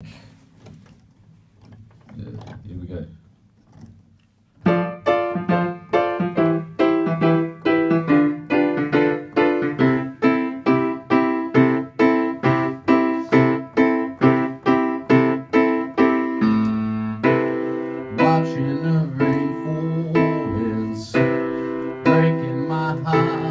Here we go. Watching the rain fall is breaking my heart.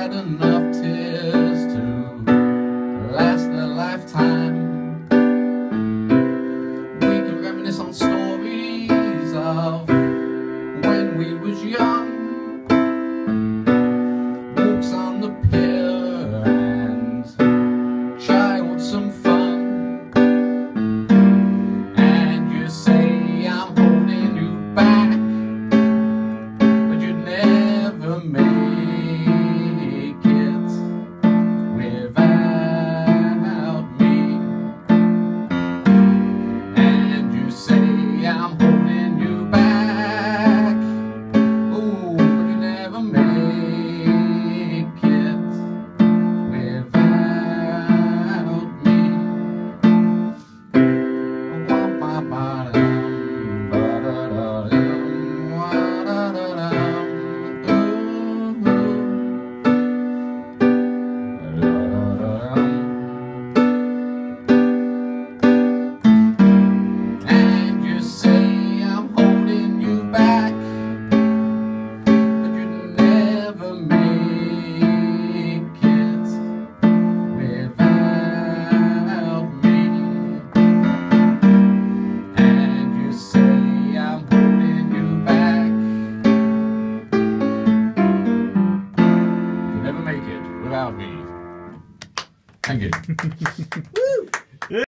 Had enough tears to last a lifetime. We can reminisce on stories of when we was young. never make it without me. Thank you.